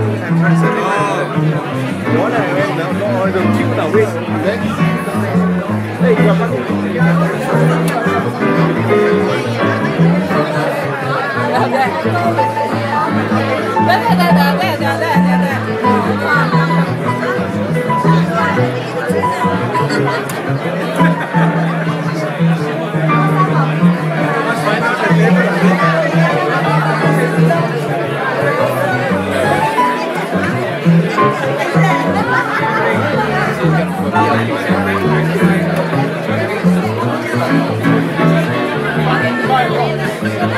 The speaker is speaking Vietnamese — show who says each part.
Speaker 1: Rock and đó là em nó nó đừng chiếc đầu đi
Speaker 2: fuego.